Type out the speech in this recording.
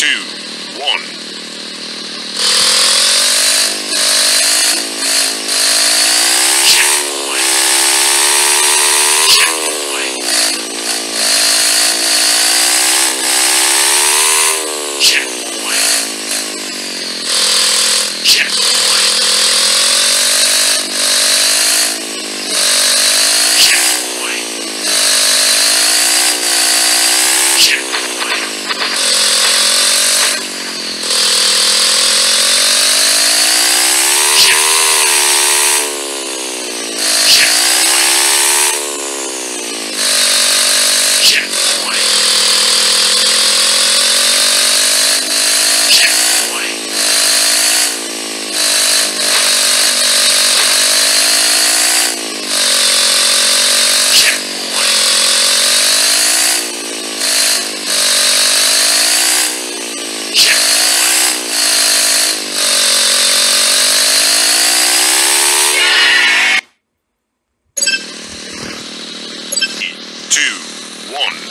two, one.